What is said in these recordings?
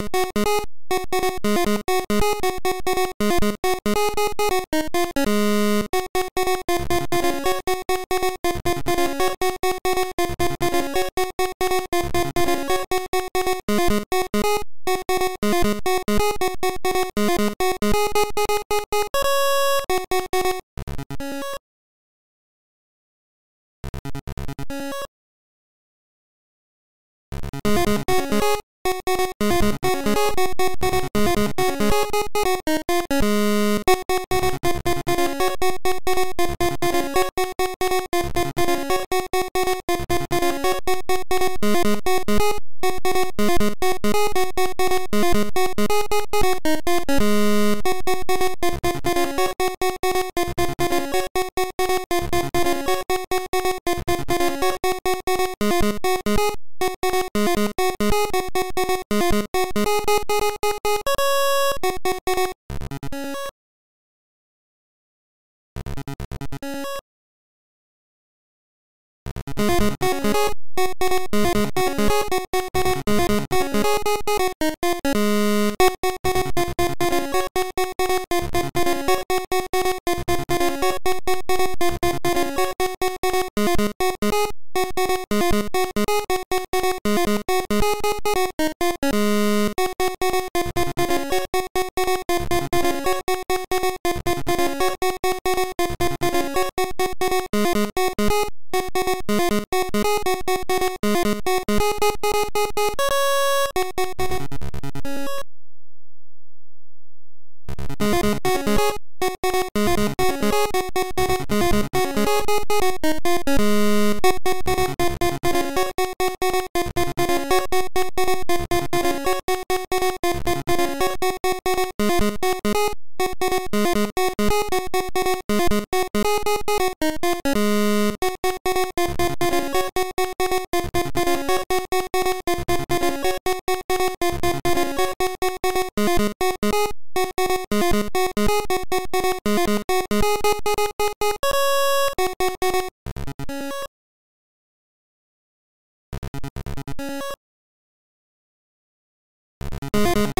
you Thank you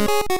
you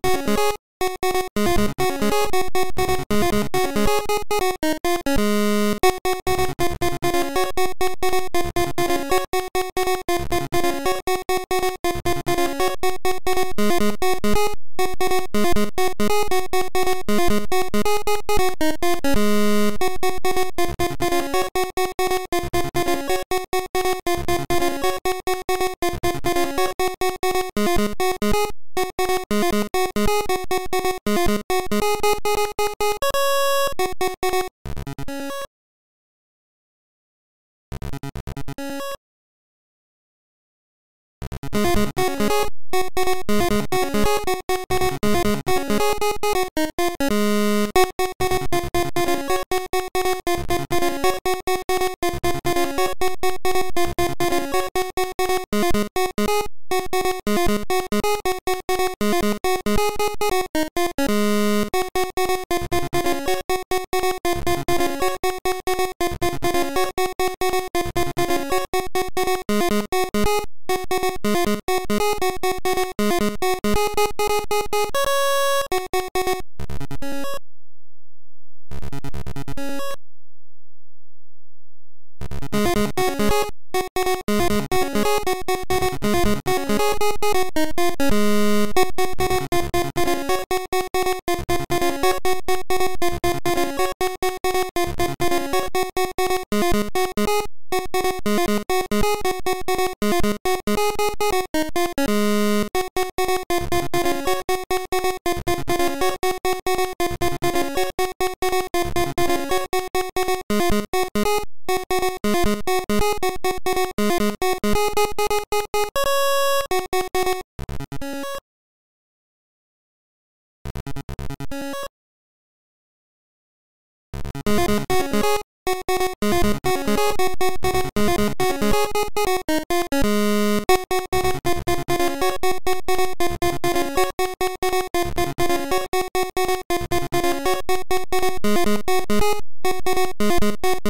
Thank you.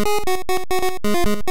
You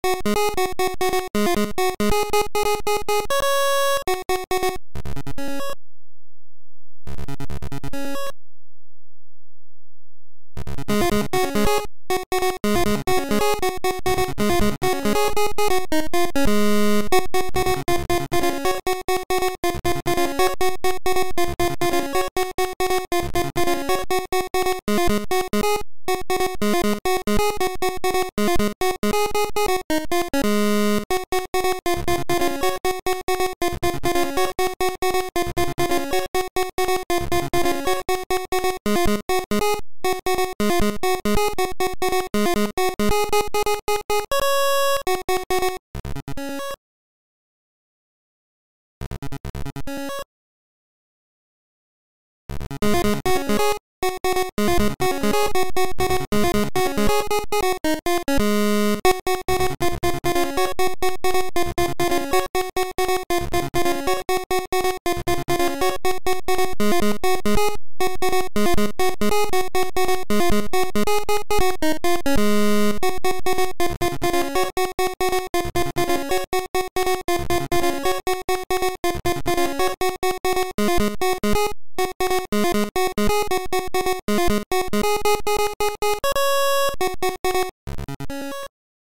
Música